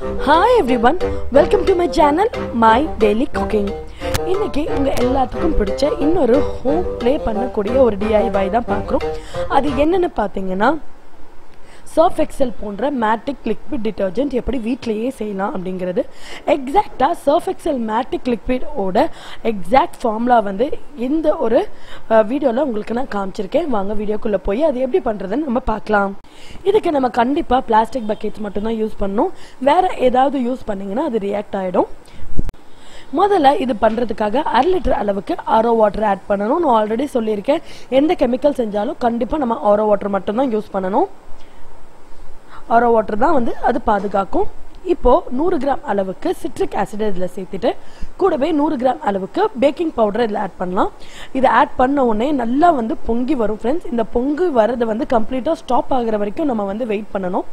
Hi everyone welcome to my channel my daily cooking இன்றைக்கி உங்கள் எல்லாத்துக்கும் பிடிச்ச இன்னொரு ஹோம் ப்ளே பண்ணக்கூடிய ஒரு டிஐபாய் தான் பார்க்குறோம். அது என்னென்னு பார்த்தீங்கன்னா சர்ஃப் எக்ஸல் போன்ற மேட்டிக் லிக்விட் டிட்டர்ஜென்ட் எப்படி வீட்டிலேயே செய்யலாம் அப்படிங்கிறது. எக்ஸாக்டாக சர்ஃப் எக்ஸல் மேட்டிக் லிக்விடோட எக்ஸாக்ட் ஃபார்முலா வந்து இந்த ஒரு வீடியோவில் உங்களுக்கு நான் காமிச்சிருக்கேன். வாங்க வீடியோக்குள்ளே போய் அது எப்படி பண்ணுறதுன்னு நம்ம பார்க்கலாம். இதுக்கு நம்ம கண்டிப்பாக பிளாஸ்டிக் பக்கெட்ஸ் மட்டும்தான் யூஸ் பண்ணணும். வேறு ஏதாவது யூஸ் பண்ணிங்கன்னா அது ரியாக்ட் ஆகிடும் முதல்ல இது பண்ணுறதுக்காக அரை லிட்டர் அளவுக்கு ஆரோ வாட்டர் ஆட் பண்ணணும் நான் ஆல்ரெடி சொல்லியிருக்கேன். எந்த கெமிக்கல் செஞ்சாலும் கண்டிப்பாக நம்ம ஆரோ வாட்டர் மட்டும்தான் யூஸ் பண்ணணும். ஆரோ வாட்டர் தான் வந்து அது பாதுகாக்கும். இப்போது நூறு கிராம் அளவுக்கு சிட்ரிக் ஆசிட் இதில் சேர்த்துட்டு கூடவே நூறு கிராம் அளவுக்கு பேக்கிங் பவுடர் இதில் ஆட் பண்ணலாம். இதை ஆட் பண்ண உடனே நல்லா வந்து பொங்கி வரும் ஃப்ரெண்ட்ஸ் இந்த பொங்கு வரது வந்து கம்ப்ளீட்டாக ஸ்டாப் ஆகிற வரைக்கும் நம்ம வந்து வெயிட் பண்ணணும்.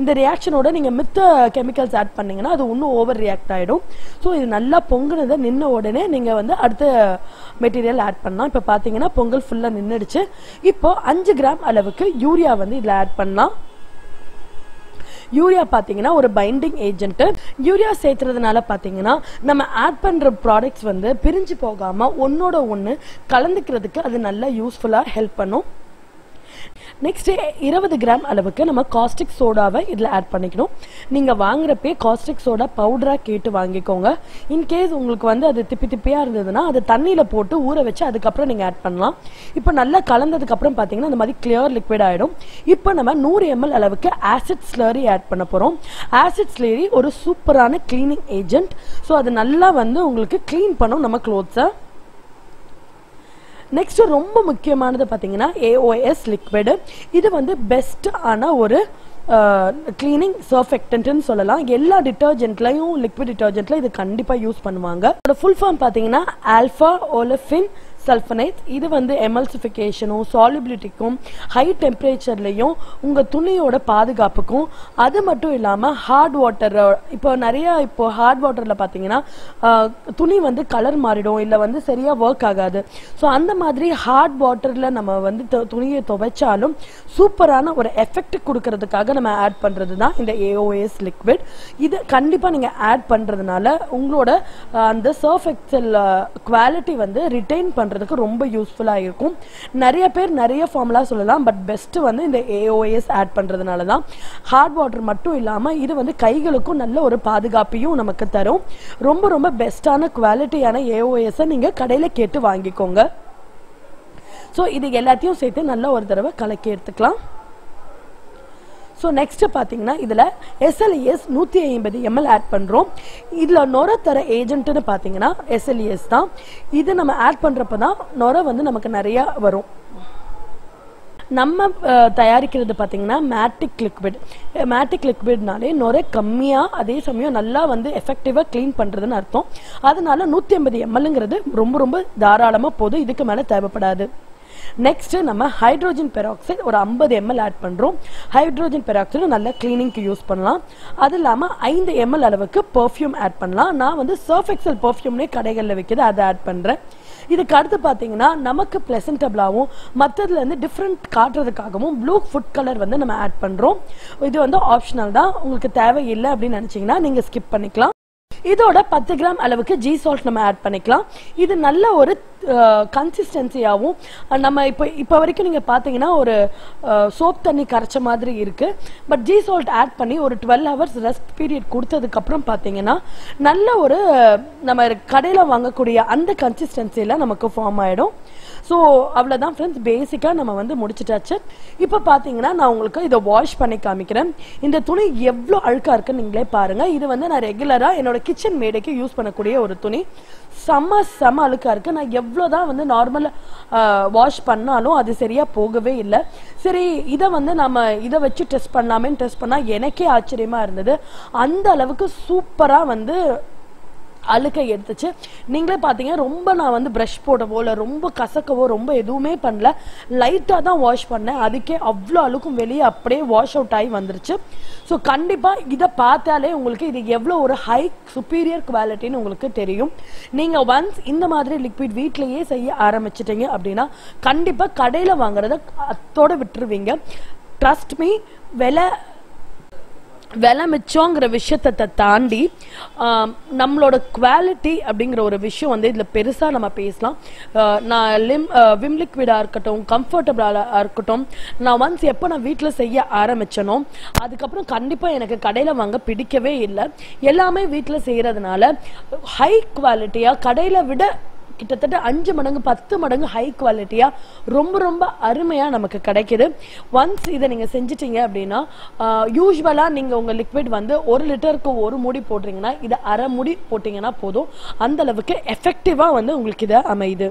இந்த ரியாக்ஷனோட நீங்கள் மித்த கெமிக்கல்ஸ் ஆட் பண்ணீங்கன்னா அது இன்னும் ஓவர் ரியாக்ட் ஆகிடும் ஸோ இது நல்லா பொங்குனதை நின்ன உடனே நீங்கள் வந்து அடுத்த மெட்டீரியல் ஆட் பண்ணலாம். இப்போ பார்த்தீங்கன்னா பொங்கல் ஃபுல்லாக நின்றுடுச்சு இப்போது அஞ்சு கிராம் அளவுக்கு யூரியா வந்து இதில் ஆட் பண்ணலாம். யூரியா பார்த்தீங்கன்னா ஒரு பைண்டிங் ஏஜென்ட்டு யூரியா சேர்த்துறதுனால பார்த்தீங்கன்னா நம்ம ஆட் பண்ணுற ப்ராடக்ட்ஸ் வந்து பிரிஞ்சு போகாமல் ஒன்னோட ஒன்று கலந்துக்கிறதுக்கு அது நல்லா யூஸ்ஃபுல்லாக ஹெல்ப் பண்ணும். நெக்ஸ்ட்டு இருபது கிராம் அளவுக்கு நம்ம காஸ்டிக் சோடாவை இதில் ஆட் பண்ணிக்கணும். நீங்கள் வாங்குறப்பே காஸ்டிக் சோடா பவுடராக கேட்டு வாங்கிக்கோங்க. இன்கேஸ் உங்களுக்கு வந்து அது திப்பி திப்பியாக இருந்ததுன்னா அது தண்ணியில் போட்டு ஊற வச்சு அதுக்கப்புறம் நீங்கள் ஆட் பண்ணலாம். இப்போ நல்லா கலந்ததுக்கப்புறம் பார்த்தீங்கன்னா இந்த மாதிரி கிளியர் லிக்விட் ஆகிடும் இப்போ நம்ம நூறு எம்எல் அளவுக்கு ஆசிட் ஸ்லரி ஆட் பண்ண போகிறோம் ஆசிட் ஸ்லரி ஒரு சூப்பரான க்ளீனிங் ஏஜென்ட் ஸோ அது நல்லா வந்து உங்களுக்கு க்ளீன் பண்ணும் நம்ம க்ளோத்ஸை நெக்ஸ்ட் ரொம்ப முக்கியமானது பார்த்தீங்கன்னா ஏஓஎஸ் லிக்விடு இது வந்து பெஸ்ட்டான ஒரு கிளீனிங் சர்ஃபெக்டன்ட்னு சொல்லலாம். எல்லா டிட்டர்ஜென்ட்லையும் லிக்விட் டிட்டர்ஜென்ட்டில் இது கண்டிப்பாக யூஸ் பண்ணுவாங்க. அதோட ஃபுல் ஃபார்ம் பார்த்தீங்கன்னா ஆல்ஃபா ஓலஃபின் சல்ஃபனைட் இது வந்து எமல்சிஃபிகேஷனும் சாலிபிலிட்டிக்கும் ஹை டெம்பரேச்சர்லேயும் உங்கள் துணியோட பாதுகாப்புக்கும். அது மட்டும் இல்லாமல் ஹார்ட் வாட்டர் இப்போ நிறைய இப்போ ஹார்ட் வாட்டரில் பார்த்தீங்கன்னா துணி வந்து கலர் மாறிடும் இல்லை வந்து சரியாக ஒர்க் ஆகாது. ஸோ அந்த மாதிரி ஹார்ட் வாட்டரில் நம்ம வந்து துணியை துவைச்சாலும் சூப்பரான ஒரு எஃபெக்ட் கொடுக்கறதுக்காக நம்ம ஆட் பண்ணுறது தான் இந்த ஏஓஎஸ் லிக்விட் இது கண்டிப்பாக நீங்கள் ஆட் பண்ணுறதுனால உங்களோட அந்த சர்ஃப் எக்ஸல் குவாலிட்டி வந்து ரிட்டைன் பண்ணுற பண்ணுறதுக்கு ரொம்ப யூஸ்ஃபுல்லாக இருக்கும். நிறைய பேர் நிறைய ஃபார்முலா சொல்லலாம் பட் பெஸ்ட்டு வந்து இந்த ஏஓஎஸ் ஆட் பண்ணுறதுனால தான் ஹார்ட் வாட்டர் மட்டும் இல்லாமல் இது வந்து கைகளுக்கும் நல்ல ஒரு பாதுகாப்பையும் நமக்கு தரும். ரொம்ப ரொம்ப பெஸ்ட்டான குவாலிட்டியான ஏஓஎஸை நீங்கள் கடையில் கேட்டு வாங்கிக்கோங்க. ஸோ இது எல்லாத்தையும் சேர்த்து நல்ல ஒரு தடவை கலக்கி எடுத்துக்கலாம். ஸோ நெக்ஸ்ட்டு பார்த்தீங்கன்னா இதில் எஸ்எல்இஎஸ் நூற்றி ஐம்பது எம்எல் ஆட் பண்ணுறோம் இதில் நொர தர ஏஜென்ட்டுன்னு பார்த்தீங்கன்னா எஸ்எல்இஎஸ் தான். இது நம்ம ஆட் பண்ணுறப்ப தான் நொர வந்து நமக்கு நிறையா வரும். நம்ம தயாரிக்கிறது பார்த்தீங்கன்னா மேட்டிக் லிக்விட் மேட்டிக் லிக்விட்னாலே நுரை கம்மியாக அதே சமயம் நல்லா வந்து எஃபெக்டிவாக க்ளீன் பண்ணுறதுன்னு அர்த்தம். அதனால நூற்றி ஐம்பது எம்எல்ங்கிறது ரொம்ப ரொம்ப தாராளமாக போதும். இதுக்கு மேலே தேவைப்படாது. நெக்ஸ்ட் நம்ம ஹைட்ரோஜன் பெராக்சைடு ஒரு ஐம்பது எம்எல் ஆட் பண்ணுறோம் ஹைட்ரோஜன் பெராக்சைடு நல்ல கிளீனிங்க்கு யூஸ் பண்ணலாம். அது இல்லாமல் ஐந்து எம்எல் அளவுக்கு பர்ஃப்யூம் ஆட் பண்ணலாம். நான் வந்து சர்ஃப் எக்ஸல் பர்ஃப்யூம்னே கடைகளில் விற்கிது அதை ஆட் பண்ணுறேன் இதுக்கு அடுத்து பார்த்தீங்கன்னா நமக்கு ப்ளசன்டபிளாகவும் மற்றதுலேருந்து டிஃப்ரெண்ட் காட்டுறதுக்காகவும் ப்ளூ ஃபுட் கலர் வந்து நம்ம ஆட் பண்ணுறோம் இது வந்து ஆப்ஷனல் தான். உங்களுக்கு தேவையில்லை அப்படின்னு நினச்சிங்கன்னா நீங்கள் ஸ்கிப் பண்ணிக்கலாம். இதோட பத்து கிராம் அளவுக்கு ஜி சால்ட் நம்ம ஆட் பண்ணிக்கலாம். இது நல்ல ஒரு கன்சிஸ்டன்சியாகவும் நம்ம இப்போ இப்போ வரைக்கும் நீங்கள் பார்த்தீங்கன்னா ஒரு சோப் தண்ணி கரைச்ச மாதிரி இருக்குது பட் ஜி சால்ட் ஆட் பண்ணி ஒரு டுவெல் ஹவர்ஸ் ரெஸ்ட் பீரியட் கொடுத்ததுக்கப்புறம் பார்த்தீங்கன்னா நல்ல ஒரு நம்ம கடையில் வாங்கக்கூடிய அந்த கன்சிஸ்டன்சியில் நமக்கு ஃபார்ம் ஆகிடும் ஸோ அவ்வளோதான் ஃப்ரெண்ட்ஸ் பேசிக்காக நம்ம வந்து முடிச்சிட்டாச்சு. இப்போ பார்த்தீங்கன்னா நான் உங்களுக்கு இதை வாஷ் பண்ணி காமிக்கிறேன். இந்த துணி எவ்வளோ அழுக்காக இருக்குன்னு நீங்களே பாருங்கள் இது வந்து நான் ரெகுலராக என்னோட கிச்சன் மேடைக்கு யூஸ் பண்ணக்கூடிய ஒரு துணி. செம்ம செம்ம அழுக்காக இருக்குது நான் எவ்வளோ தான் வந்து நார்மலாக வாஷ் பண்ணாலும் அது சரியாக போகவே இல்லை. சரி இதை வந்து நம்ம இதை வச்சு டெஸ்ட் பண்ணலாமேன்னு டெஸ்ட் பண்ணால் எனக்கே ஆச்சரியமாக இருந்தது. அந்த அளவுக்கு சூப்பராக வந்து அழுக்கை எடுத்துச்சு. நீங்களே பார்த்தீங்க ரொம்ப நான் வந்து ப்ரஷ் போடவோ இல்லை ரொம்ப கசக்கவோ ரொம்ப எதுவுமே பண்ணல. லைட்டாக தான் வாஷ் பண்ணேன். அதுக்கே அவ்வளோ அழுக்கும் வெளியே அப்படியே வாஷ் அவுட் ஆகி வந்துருச்சு. ஸோ கண்டிப்பாக இதை பார்த்தாலே உங்களுக்கு இது எவ்வளோ ஒரு ஹை சுப்பீரியர் குவாலிட்டின்னு உங்களுக்கு தெரியும். நீங்கள் ஒன்ஸ் இந்த மாதிரி லிக்விட் வீட்டிலேயே செய்ய ஆரம்பிச்சிட்டீங்க அப்படின்னா கண்டிப்பாக கடையில் வாங்குறத அதோடு விட்டுருவீங்க. ட்ரஸ்ட் மீ விலை விலை மிச்சங்கிற விஷயத்தை தாண்டி நம்மளோட குவாலிட்டி அப்படிங்கிற ஒரு விஷயம் வந்து இதில் பெருசாக நம்ம பேசலாம். நான் லிம் விம் லிக்விடாக இருக்கட்டும் கம்ஃபர்டபுளாக இருக்கட்டும் நான் ஒன்ஸ் எப்போ நான் வீட்டில் செய்ய ஆரம்பித்தனோ அதுக்கப்புறம் கண்டிப்பாக எனக்கு கடையில் வாங்க பிடிக்கவே இல்லை. எல்லாமே வீட்டில் செய்கிறதுனால ஹை குவாலிட்டியாக கடையில் விட கிட்டத்தட்ட அஞ்சு மடங்கு பத்து மடங்கு ஹை குவாலிட்டியாக ரொம்ப ரொம்ப அருமையாக நமக்கு கிடைக்கிது. ஒன்ஸ் இதை நீங்கள் செஞ்சிட்டீங்க அப்படின்னா யூஸ்வலாக நீங்கள் உங்கள் லிக்விட் வந்து ஒரு லிட்டருக்கு ஒரு முடி போடுறீங்கன்னா இதை அரை மூடி போட்டிங்கன்னா போதும். அந்தளவுக்கு எஃபெக்டிவாக வந்து உங்களுக்கு இதை அமையுது.